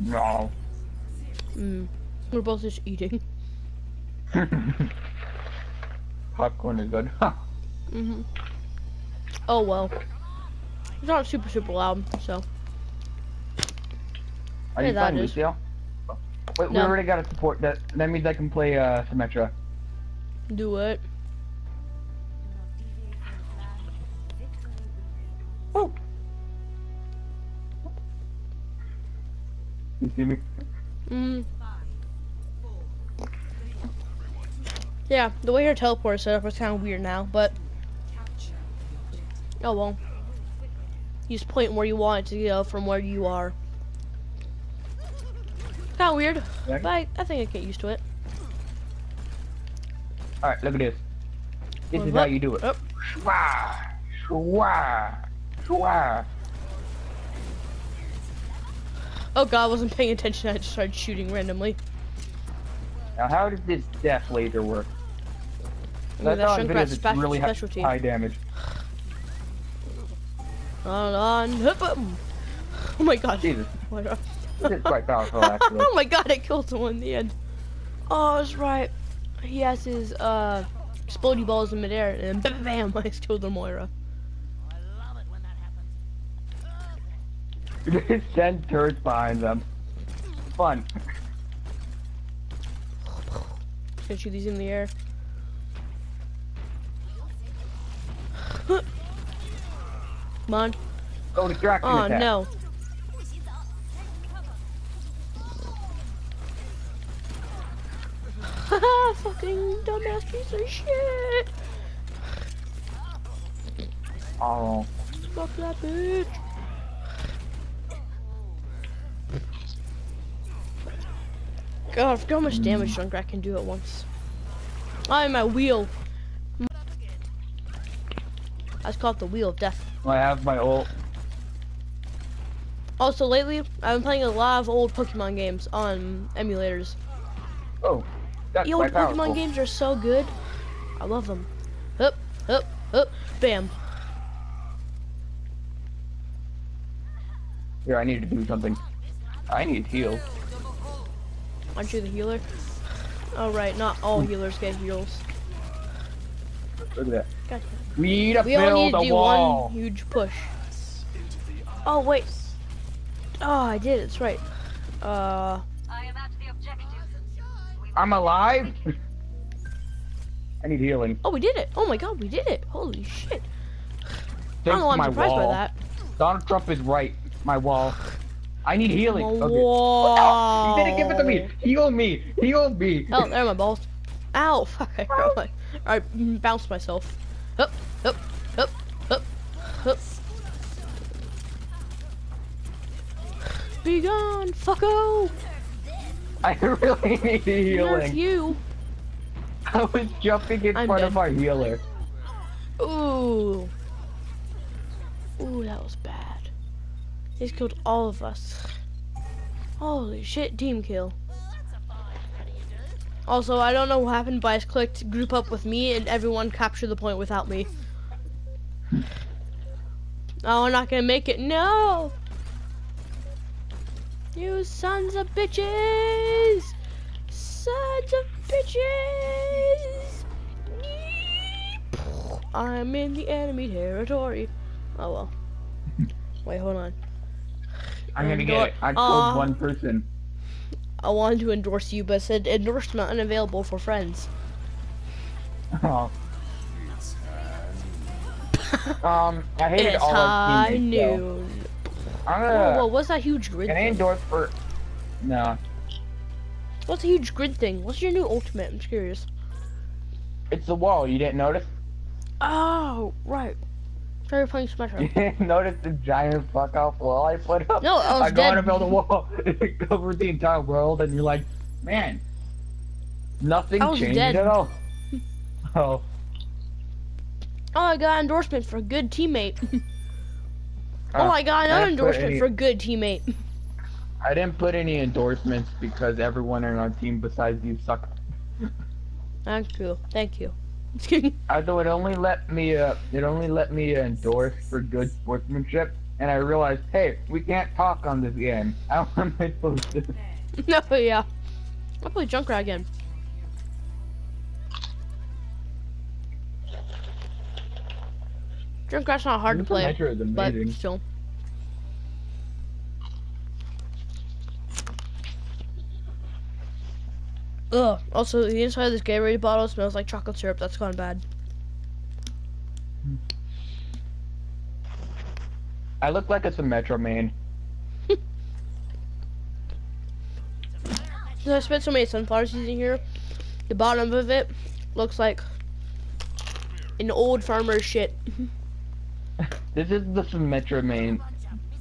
No. Mm. We're both just eating. Popcorn is good. hmm Oh well. It's not super super loud, so. Are Yeah, you is. Lucio? Wait, we already got a support. That that means I can play uh, Symmetra. Do it. You see me? Mm. Yeah, the way her teleport is set up is kind of weird now, but oh well. You just point where you want it to go from where you are. Kind of weird, Yeah. but I, I think I get used to it. All right, look at this. This Well, is what- how you do it. Oh. Shwa, shwa, shwa. Oh god, I wasn't paying attention. I just started shooting randomly. Now, how does this death laser work? I mean, I that's saw in videos it's spe- really specialty. high damage. On, on, hup. Oh my god. Jesus, Oh my god. this is quite powerful actually. oh my god, I killed someone in the end. Oh, that's right. He has his uh explodey balls in midair and bam bam I killed the Moira. Just send turrets behind them. Fun. Gonna shoot these in the air. Come on. Oh, distraction Oh attack. no. Haha, fucking dumbass piece of shit. Oh, Fuck that bitch. God, I forgot how much damage mm. Junkrat can do at once. I'm my wheel. I just call it the wheel of death. I have my ult. Also, lately, I've been playing a lot of old Pokemon games on emulators. Oh, that's The old powerful. Pokemon games are so good. I love them. Up, up, up, bam. Here, I need to do something. I need heal. Aren't you the healer? Oh, right, not all healers get heals. Look at that. Gotcha. We need to We only need to a do wall. one huge push. Oh, wait. Oh, I did, it's right. Uh, I am at the objective. I'm alive. I need healing. oh, we did it. Oh my god, we did it. Holy shit. I don't know why I'm surprised wall. by that. Donald Trump is right. My wall. I need healing. Okay. wall. Oh, you didn't give it to me. Heal me. Heal me. Oh, there are my balls. Ow, fuck, I my, I bounced myself. Up, up, up, up, up. Be gone, fucko! I really need healing. you! I was jumping in I'm front dead. of our healer. Ooh. Ooh, that was bad. He's killed all of us. Holy shit, team kill. Also, I don't know what happened, but I just clicked group up with me and everyone captured the point without me. Oh, we're not gonna make it. No! You sons of bitches! Sons of bitches! I'm in the enemy territory. Oh well. Wait, hold on. I'm gonna get it. I killed Aw. one person. I wanted to endorse you, but it said endorsement unavailable for friends. Oh. um, I hated It's all our high teammates. though. noon. I'm Whoa, gonna. whoa, what's that huge grid Can I thing? endorse for? No, What's a huge grid thing? What's your new ultimate? I'm just curious. it's the wall. You didn't notice? Oh, right. Sorry, playing Smash. didn't notice the giant fuck off wall I put up? No, I was I go dead. to build a wall it covers the entire world, and you're like, man, nothing changed dead. at all. Oh, Oh, I got endorsement for a good teammate. oh, I got another endorsement any- for good teammate. I didn't put any endorsements because everyone on our team besides you sucked. Thank you. Thank you. Although it only let me, uh, it only let me endorse for good sportsmanship and I realized, hey, we can't talk on this game. How am I supposed to? no, yeah. I'll play Junkrat again. Junkrat's not hard to play, but still. Ugh. Also, the inside of this Gatorade bottle smells like chocolate syrup. That's gone bad. I look like it's a Symmetra main. I spent so many sunflower seeds in here. The bottom of it looks like an old farmer's shit. This is the Symmetra main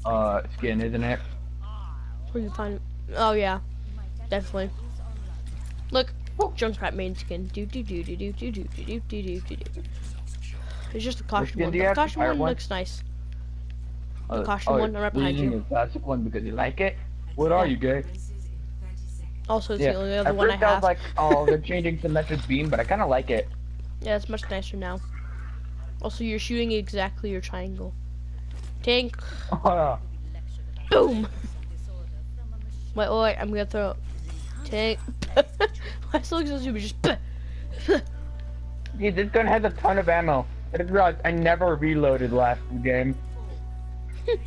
uh, skin, isn't it? Where you find? Oh yeah, definitely. Look, Junkrat main skin. Do do do do do do do do do do do do. It's just the caution one. The have? caution one one? looks nice. Oh, caution one, right behind you. the classic one because you like it. What are you, gay? Also, it's Yeah. the only At other one I first I was have. like, oh, they're changing Symmetra's beam, but I kind of like it. Yeah, it's much nicer now. Also, you're shooting exactly your triangle. Tank. Oh, Boom. Wait, wait, wait, I'm gonna throw. Tank. Why still looks so stupid? Just. Dude, this gun has a ton of ammo. I I never reloaded last game.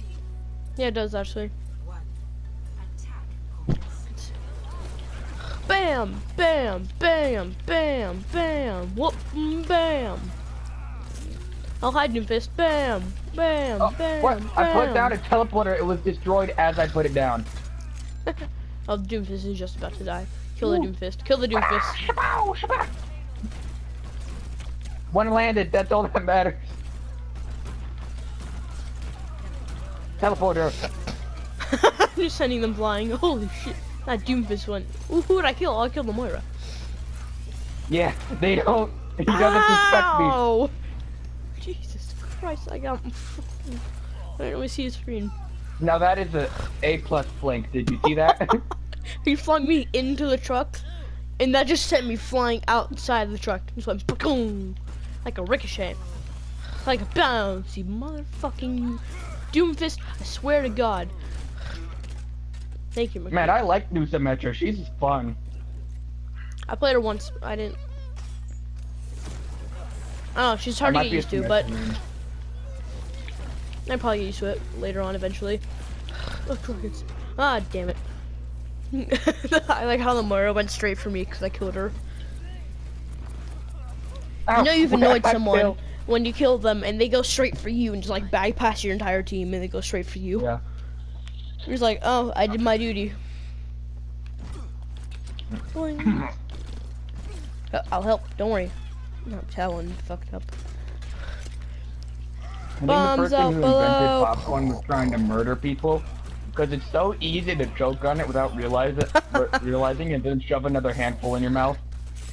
Yeah, it does actually. Bam, bam, bam, bam, bam, whoop, bam. I'll hide you fist. Bam, bam, Oh, bam, what? bam. I put down a teleporter. It was destroyed as I put it down. Oh, Doomfist is just about to die. Kill the Doomfist. Kill the Doomfist. One landed. That's all that matters. Teleporter. I'm just sending them flying. Holy shit. That Doomfist one. Ooh, who would I kill? I'll kill the Moira. Yeah, they don't. He doesn't suspect me. Ow! Jesus Christ, I got. I don't even see his screen. Now that is a A plus flank. Did you see that? He flung me into the truck, and that just sent me flying outside the truck. Just went boom, like a ricochet, like a bouncy motherfucking Doomfist. I swear to God. Thank you, McCoy. Man, I like New Symmetra. She's fun. I played her once. I didn't. I don't know. She's I hard to get used to, but. I probably get used to it later on eventually. Oh, crickets. Ah, damn it. I like how the Moira went straight for me because I killed her. You know you've I annoyed someone failed. when you kill them and they go straight for you and just like bypass your entire team and they go straight for you. Yeah. You're just like, oh, I did my duty. I'll help. Don't worry. No, Talon fucked up. I think the person who below. invented popcorn was trying to murder people because it's so easy to choke on it without realize it, but realizing and then shove another handful in your mouth.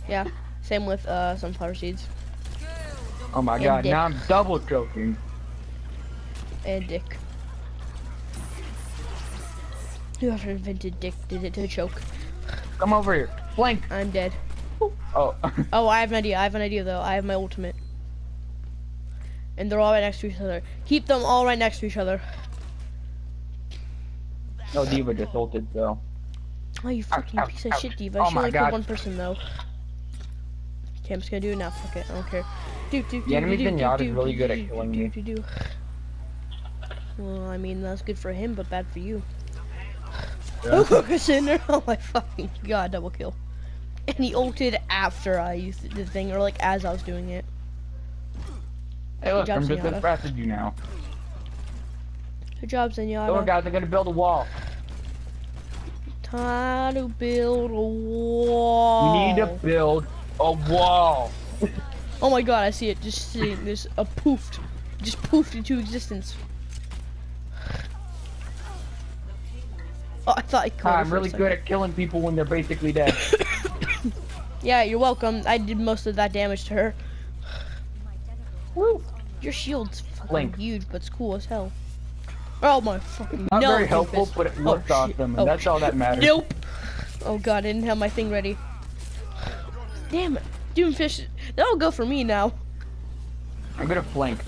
Yeah. Same with uh, sunflower seeds Oh my And god, dick. now I'm double choking. and dick. Whoever invented dick did it to choke. Come over here. Flank. I'm dead. Oh, Oh, I have an idea. I have an idea though. I have my ultimate. And they're all right next to each other. Keep them all right next to each other. no D.Va just ulted so. Oh, you fucking ouch, piece of ouch. shit, D.Va. Oh she only killed one person though. Okay, I'm just gonna do it now. Fuck it. I don't care. Do, do, do, The enemy do, do, Zenyatta do, is really good at killing me. Well, I mean, that's good for him, but bad for you. Yeah. Oh my fucking god, double kill. And he ulted after I used the thing, or like as I was doing it. Hey look, I'm just Zenyatta. fast as you now. Good job, Come on guys, I'm gonna build a wall. Time to build a wall. We need to build a wall. Oh my god, I see it. Just seeing this a poofed, just poofed into existence. Oh, I thought I her I'm really good at killing people when they're basically dead. Yeah, you're welcome. I did most of that damage to her. Woo. Your shield's fucking Blink. huge, but it's cool as hell. Oh my fucking Not no, very helpful, but it Oh, looks shit. awesome, and Oh, that's all that matters. Nope. Oh god, I didn't have my thing ready. Damn it. Doomfist, that'll go for me now. I'm gonna flank.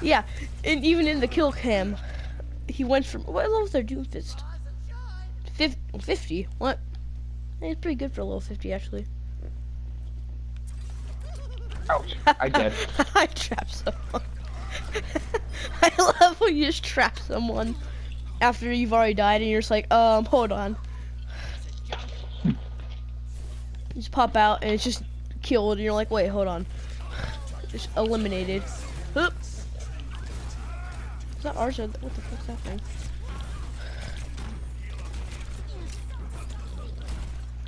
Yeah, and even in the kill cam, he went from what level was their Doomfist? Fif- 50. What? It's pretty good for a level 50 actually. Ouch. I did. I trapped someone. I love when you just trap someone after you've already died and you're just like, um, hold on. You just pop out and it's just killed and you're like, wait, hold on. Just eliminated. Oop. Is that or what the fuck's that thing?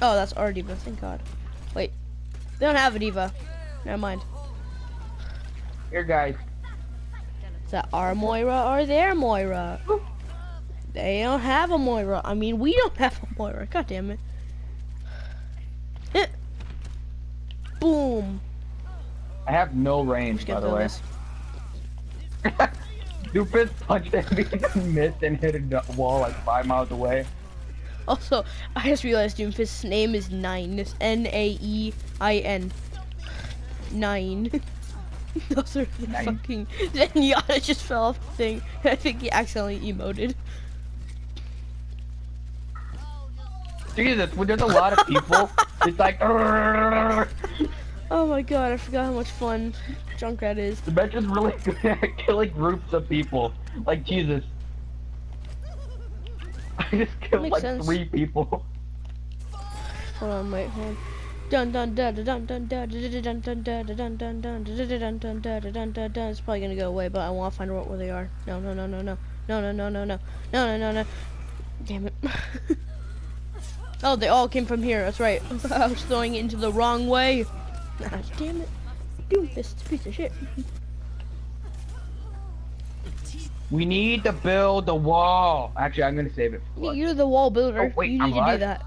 Oh, that's our diva, thank god. Wait. They don't have a diva. Never mind. Here, guys. Is that our Moira or their Moira? They don't have a Moira. I mean, we don't have a Moira. God damn it. Boom. I have no range, by the way. Doofus punched me and missed and hit a wall like five miles away. Also, I just realized Doomfist's name is Nine. It's N A E I N. Nine. Those are the Nine. fucking. Then Yada just fell off the thing. I think he accidentally emoted. Jesus, when there's a lot of people, it's like. Oh my god, I forgot how much fun Junkrat is. The bench is really good at killing groups of people. Like, Jesus. I just killed like sense. three people. Hold on, wait, hold on. Dun dun dun dun dun dun dun dun dun dun dun dun dun dun dun dun dun dun. It's probably gonna go away, but I want to find out where they are. No, no, no, no, no, no, no, no, no, no, no, no, no, no. Damn it. Oh, they all came from here. That's right. I was throwing it into the wrong way. Ah, damn it. Doomfist, piece of shit. We need to build the wall. Actually, I'm gonna save it for You're the wall builder. Oh, wait, you I'm need to do that.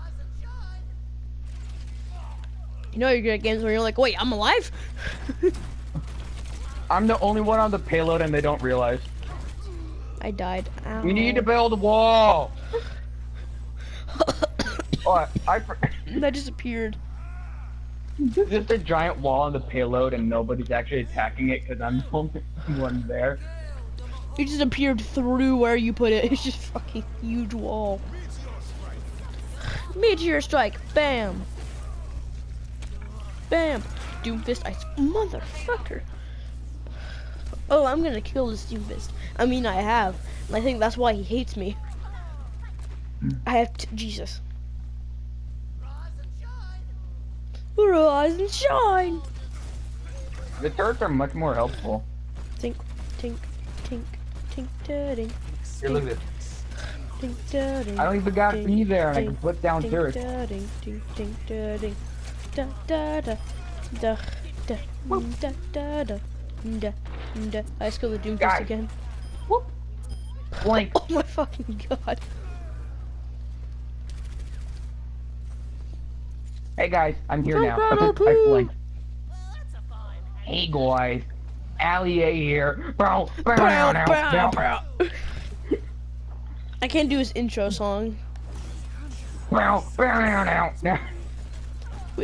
You know you're good at games where you're like, wait, I'm alive? I'm the only one on the payload and they don't realize. I died. Ow. We need to build a wall. oh, I, that disappeared. There's just a giant wall on the payload and nobody's actually attacking it because I'm the only one there. It just appeared through where you put it. It's just fucking huge wall. Meteor strike. Bam. Bam. Doomfist ice. Motherfucker. Oh, I'm gonna kill this Doomfist. I mean, I have. And I think that's why he hates me. I have t- Jesus. Rise and shine. The turrets are much more helpful. Tink, tink, tink, tink, da, dink, Here, look at this. tink, da, dink. I don't even ding, be there and I can put down turrets. da, ding, ding, ding, da, ding. Da, da, da, da, da, mm, da, da, da, da, da. I just killed the Guys. again. Blink. Oh my fucking god. Hey guys, I'm here now. Grotto I blinked. Hey guys, Ali A here. Bro, bro, Brow, now, brow, now. I can't do his intro song. bro, bro, now. We,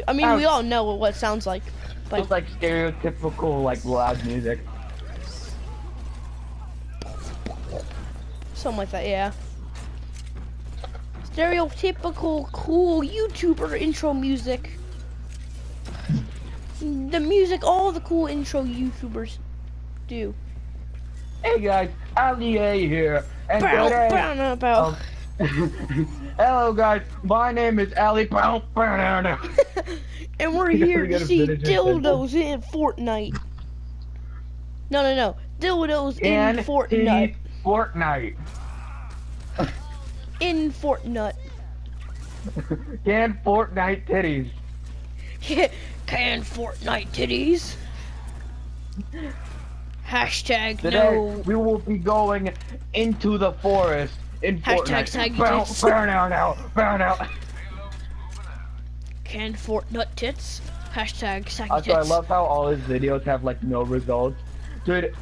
I mean, we oh. all know what, what it sounds like. But It's like stereotypical, like loud music. Something like that, yeah. Stereotypical cool YouTuber intro music. The music all the cool intro YouTubers do. Hey guys, Ali A here, and Bow, today. bow, now, bow. Oh. Hello guys, my name is Ali. Bow, bow, now, now. and we're here to see dildos in Fortnite. No, no, no. Dildos in And Fortnite. Fortnite. In Fortnite. Can Fortnite titties. Can Fortnite titties? Hashtag Today no. we will be going into the forest in Hashtag Fortnite. saggy Bow, tits. bow, now, now, bow, now. Can Fortnite tits? Hashtag saggy Also, I tits. love how all his videos have like no results. Dude,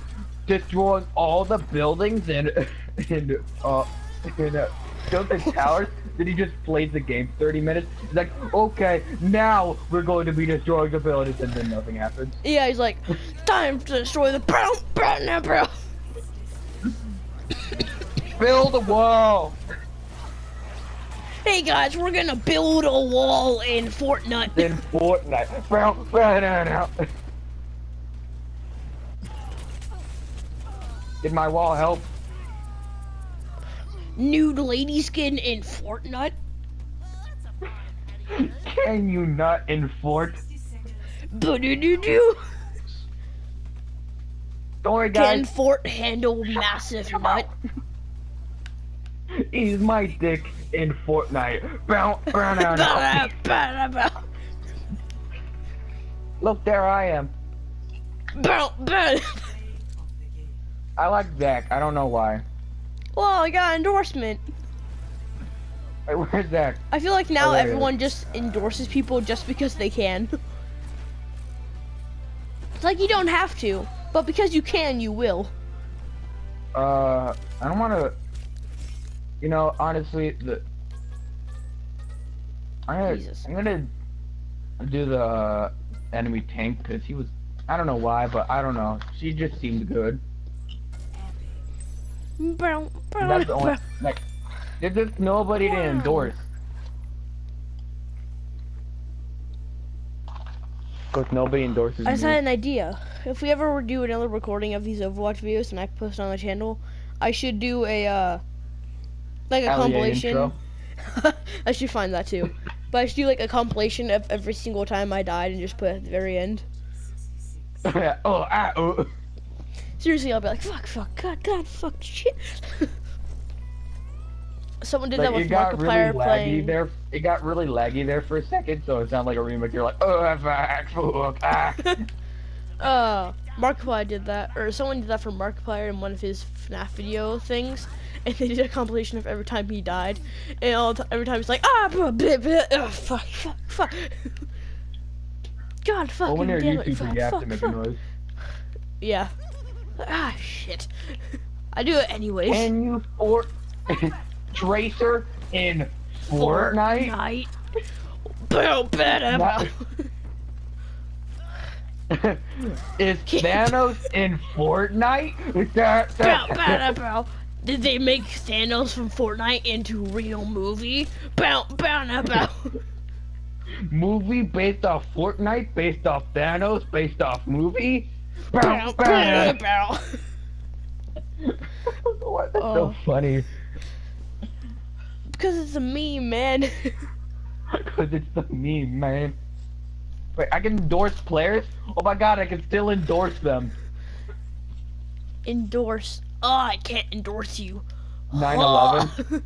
destroying all the buildings and and uh in uh, Tilted Towers. Then he just plays the game 30 minutes. He's like, okay, now we're going to be destroying the buildings, and then nothing happens. Yeah, he's like, time to destroy the brown, brown, now, bro. Build a wall. Hey guys, we're gonna build a wall in Fortnite. In Fortnite. Bow, down, down. Did my wall help? Nude lady skin in Fortnite. Can you not in Fort? Boo-doo-doo-doo. Don't worry, Can. Fort handle massive nut? Ease my dick in Fortnite. Bow, bow, down, down. Ba-da-ba-da-ba. Look, there I am. Bow, bow. I like Zach. I don't know why. Well, I got endorsement. Wait, where's Zach? I feel like now Oh, everyone just endorses people just because they can. it's like you don't have to, but because you can, you will. Uh, I don't want to. You know, honestly, the. I'm gonna, Jesus. I'm gonna do the uh, enemy tank because he was. I don't know why, but I don't know. She just seemed good. Bow, bow, That's the only. bow. Like, there's just nobody to endorse. Because nobody endorses I just me. had an idea. If we ever do another recording of these Overwatch videos and I post on the channel, I should do a uh like a compilation. I should find that too. But I should do like a compilation of every single time I died and just put it at the very end. oh, ah, oh. Seriously, I'll be like, fuck, fuck, god, god, fuck, shit. Someone did that Like, with it got really laggy playing. there. It got really laggy there for a second, so it sounded like a remix. You're like, oh, fuck, fuck, ah. uh, Markiplier did that, or someone did that for Markiplier in one of his FNAF video things, and they did a compilation of every time he died, and all every time he's like, ah, blah, blah, blah, oh, fuck, fuck, fuck. God, fucking Well, when you're damn it, fuck, you have fuck, to make fuck. a noise. Yeah. Ah, shit. I do it anyways. Can you fort Tracer in Fortnite? Fortnite. Bow, bada, bow. Is Thanos in Fortnite? Da- Bow, bow. Did they make Thanos from Fortnite into real movie? Bow, bow, bow. movie based off Fortnite, based off Thanos, based off movie? Bow, Bow, bow. bow. What? That's Oh. so funny. Because it's a meme, man. Because it's a meme, man. Wait, I can endorse players? Oh my god, I can still endorse them. Endorse. Oh, I can't endorse you. 9-11. Ah.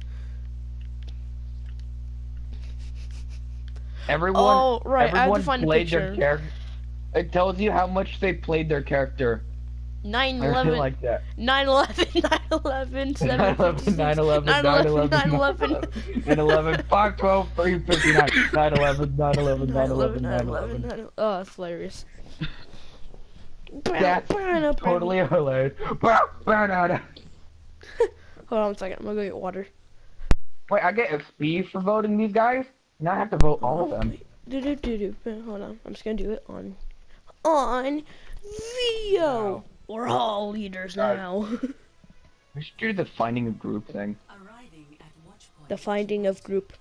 Everyone, Oh, right, I have to everyone played their character. It tells you how much they played their character. 9 I really 11, like that. 9 11, 9 11, 7 9-11, 9-11, 9-11, 9 9-11, 5-12, 3-59, 9-11, 9-11, 9-11, 9-11. 9 Oh, that's hilarious. That's totally hilarious. Bow, bow, bow, bow. Hold on a second, I'm gonna go get water. Wait, I get XP for voting these guys? Now I have to vote all of them. Do do do do. Hold on, I'm just gonna do it on on video. Wow. We're all leaders Alright. now. We should do the finding of group thing. Arriving at watch point. the finding of group.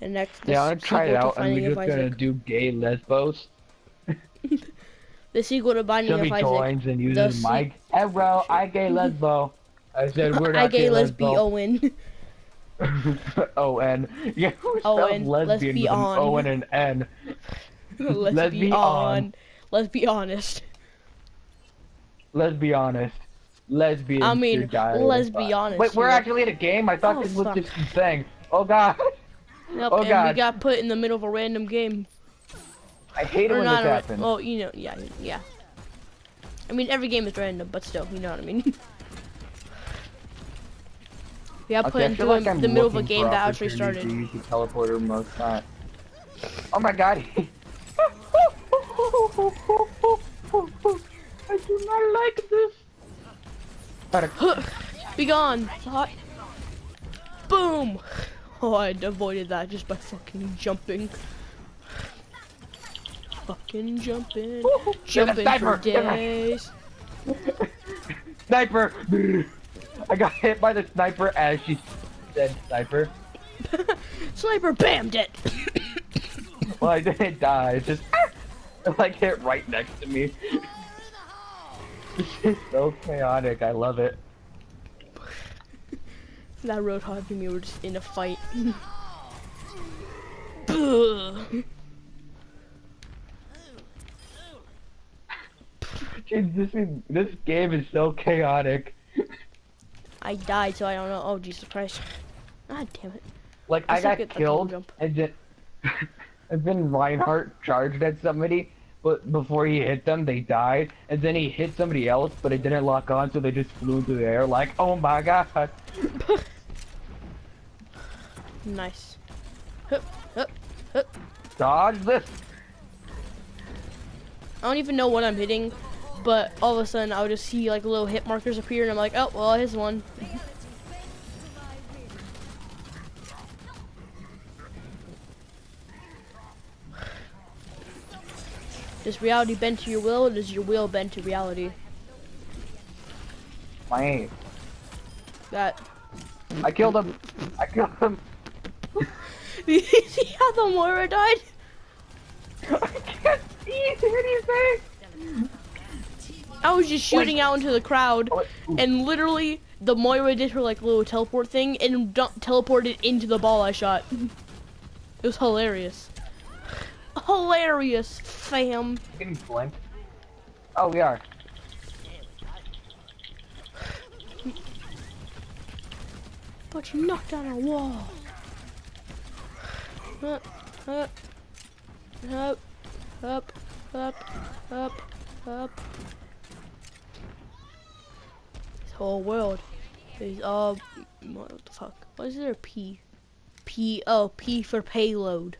And next, Yeah, I'm gonna try it out, and Finding we're of just gonna do gay lesbos. The sequel to Binding Somebody of Isaac. joins and uses The the mic. Hello, I gay lesbo. I said we're not I gay lesbo. lesbian. O N. Yeah, who O-N, lesbian with an lesbian. O and N? Let's Let's be be on. on. Let's be honest. Let's be honest. Lesbian. I mean, let's be honest Wait, we're actually at a game. I thought Oh, this was fuck. just a thing. Oh god, Yep, Oh, and we got put in the middle of a random game. I hate it when not this happens. well, you know, yeah, yeah. I mean, every game is random, but still, you know what I mean. we got put Okay, into like I'm the middle of a game that actually started. to use the teleporter most time. Oh my god. I do not like this. Gotta- Be gone, thought. Boom! Oh, I avoided that just by fucking jumping. Fucking jumping. Jumping for sniper. days. Sniper. I got hit by the sniper as she said sniper. Sniper, bam, dead. Well, I didn't die. It's just it, like hit right next to me. Is so chaotic. I love it. that Roadhog and me were just in a fight. Dude, this is, this game is so chaotic. I died, so I don't know. Oh, Jesus Christ. God damn it. Like I I got killed and then and then Reinhardt charged at somebody, but before he hit them, they died. And then he hit somebody else, but it didn't lock on, so they just flew into the air. Like, oh my god! Nice. Hup, hup, hup. Dodge this. I don't even know what I'm hitting, but all of a sudden I'll just see like little hit markers appear, and I'm like, oh, well, here's one. Does reality bend to your will, or does your will bend to reality? My aim. That. I killed him. I killed him. you see how the Moira died? I can't see anything. I was just shooting out into the crowd, Oh, and literally the Moira did her like little teleport thing and teleported into the ball I shot. It was hilarious. Hilarious, fam. Getting flanked. Oh, we are. But you knocked down a wall. Up, up, up, up, up, up, whole world is all. Oh, what the fuck? What is there? P. P. Oh, P for payload.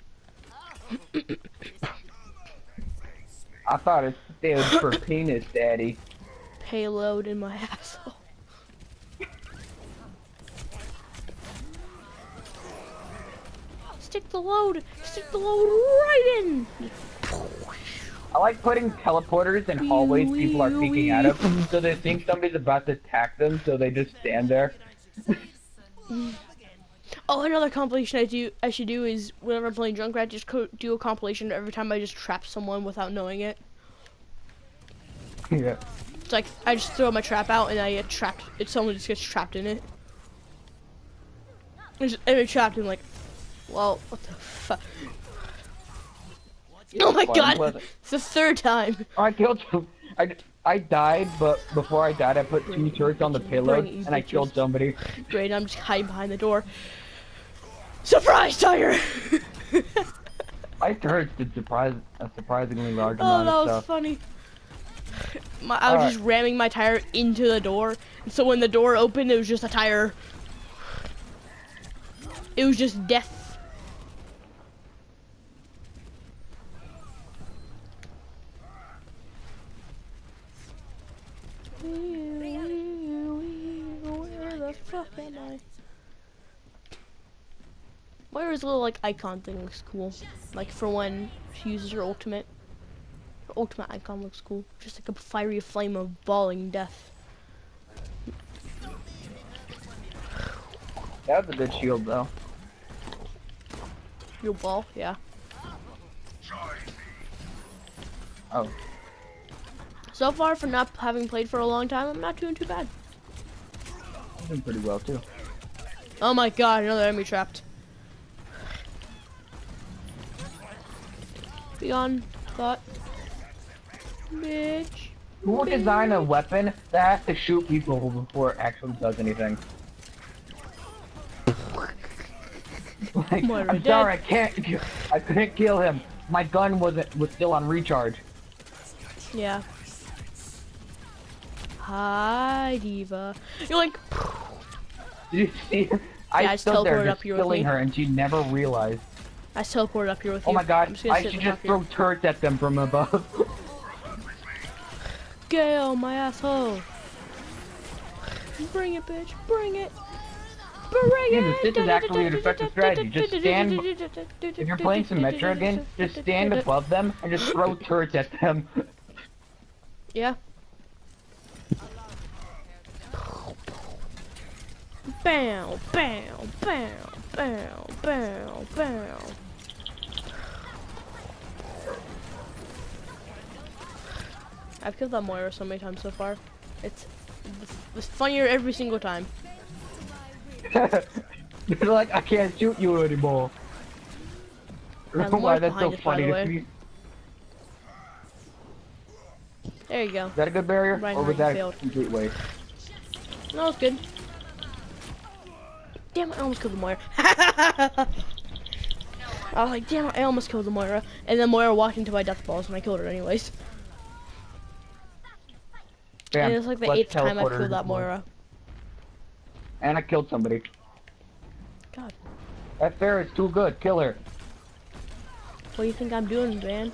I thought it stood for penis, daddy. Payload in my asshole. Stick the load. Stick the load right in. I like putting teleporters in hallways people are peeking out of, so they think somebody's about to attack them, so they just stand there. Oh, another compilation I do I should do is whenever I'm playing Junkrat, just do a compilation every time I just trap someone without knowing it. yeah. It's like I just throw my trap out and I get trapped. It someone just gets trapped in it. And just and it's trapped in like, well, what the fuck? Oh my Fun, god! It's the third time. I killed him. I, I died, but before I died, I put two turrets on the payload, Bring it, you and I killed somebody. Great, I'm just hiding behind the door. Surprise, Tiger! My turrets did surprise a surprisingly large Oh, amount that of was funny. My, I was Alright. just ramming my tire into the door, and so when the door opened, it was just a tire. It was just death. Where the fuck am I? Moira's little like icon thing looks cool. Like for when she uses her ultimate. Her ultimate icon looks cool. Just like a fiery flame of bawling death. That was a good shield, though. Your ball, yeah. Oh, So far, for not having played for a long time, I'm not doing too bad. I'm doing pretty well too. Oh my god, another enemy trapped. Beyond thought. Bitch. Who would design a weapon that has to shoot people before it actually does anything? like, Moira I'm sorry, I can't. I couldn't kill him. My gun wasn't was still on recharge. Yeah. Hi, D.Va. You're like, Did you see? her? I Yeah, I stood there just up here killing her, and she never realized. I teleported up here with Oh you. my I'm god! just I should just here. throw turrets at them from above. On my asshole. Bring it, bitch. Bring it. Bring Yeah, it. this is actually an effective strategy. Just stand- if you're playing Symmetra again, just stand above them and just throw turrets at them. Yeah. Bow, bow, bow, bow, bow, bow. I've killed that Moira so many times so far. It's it's funnier every single time. They're like, I can't shoot you anymore. Why that's so us, funny to me. There you go. Is that a good barrier? Right, or was that failed. a complete waste? No, it's good. Damn it, I almost killed the Moira. I was like, damn it, I almost killed the Moira. And then Moira walked into my death balls and I killed her anyways. Bam. and it's like the let's eighth time I've killed that to the floor. Moira. And I killed somebody. God. That fair is too good. Kill her. What do you think I'm doing, man?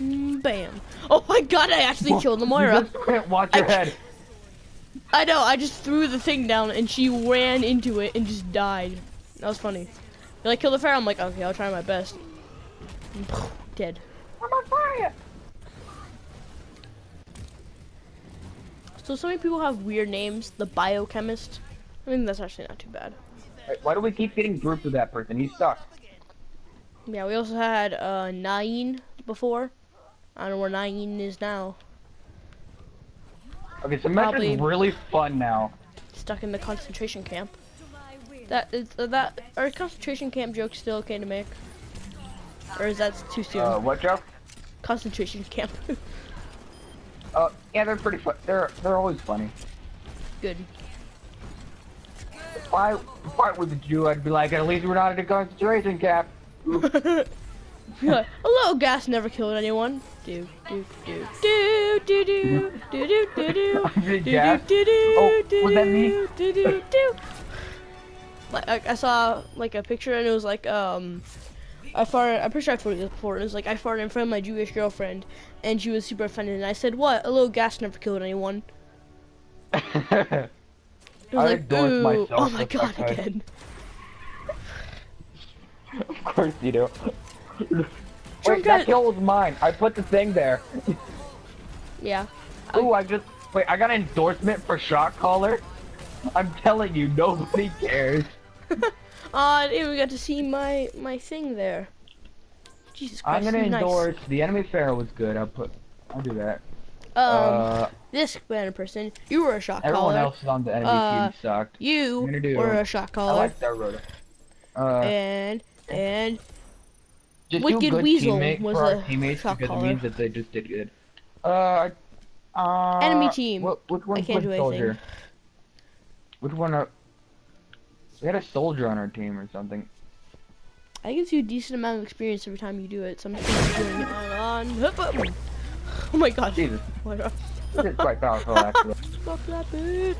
Mm, Bam. Oh my god, I actually killed the You Moira. just can't watch your I- head. I know, I just threw the thing down and she ran into it and just died. That was funny. Did I kill the Pharah? I'm like, okay, I'll try my best. Dead. I'm on fire. So so many people have weird names. The biochemist. I mean, that's actually not too bad. Wait, Why do we keep getting grouped with that person? He's stuck. Yeah, we also had uh, Nine before. I don't know where Nine is now. Okay, so Metro's Probably- really fun now. Stuck in the concentration camp. That is uh, that are concentration camp jokes still okay to make? Or is that too soon? Uh, what joke? concentration camp. Uh, yeah, they're pretty fun. They're they're always funny. Good. If I if I was a Jew, I'd be like, at least we're not in a concentration camp. Yeah, Hello, gas never killed anyone. Do do do do do do do do do do I do do do Oh, do me? do do do. Like I, I saw like a picture and it was like um I farted. I'm pretty sure I told you this before. It was like I farted in front of my Jewish girlfriend, and she was super offended. And I said, "What? A little gas never killed anyone." It was I like, ooh, myself oh my god, again. of course you do. Wait, that kill was mine. I put the thing there. Yeah. Ooh, I just wait. I got an endorsement for Shot Caller. I'm telling you, nobody cares. Uh, I didn't to see my my thing there. Jesus Christ, I'm gonna nice. endorse the enemy Pharah was good. I'll put. I'll do that. Um, uh, this banner person, you were a shot everyone caller. else on the enemy uh, team sucked. You do- were a shot caller. I like that rotor. Uh, and and just Wicked Weasel was a teammates shot because caller. it means that they just did good. Uh, uh Enemy team. What, which one I can't do soldier? anything. Which one? Uh, we had a soldier on our team or something. I gives you a decent amount of experience every time you do it. So I'm just gonna doing it on. on oh my god! Jesus, What is quite powerful actually. Fuck that bitch!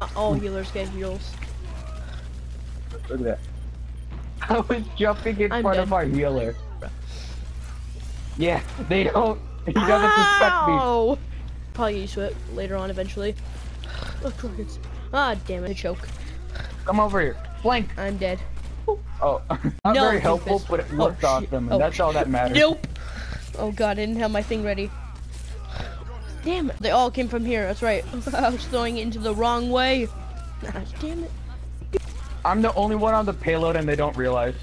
Uh, All healers get heals. Look at that. I was jumping in I'm front dead. of our healer. Yeah, they don't. He doesn't suspect me. Probably to it later on eventually. Oh, crickets. Ah, damn it. A choke. Come over here. Flank. I'm dead. Oh, not No, very helpful, Doofus. but it Oh, looks shit. awesome, and Oh, that's all that matters. Nope. Oh god, I didn't have my thing ready. Damn it. They all came from here. That's right. I was throwing it into the wrong way. Ah, damn it. I'm the only one on the payload, and they don't realize.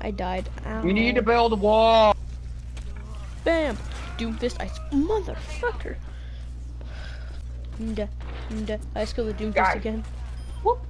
I died. Ow. We need to build a wall. Bam! Doomfist Ice. Motherfucker! And, uh, and uh, I skill the Doomfist again. Whoop!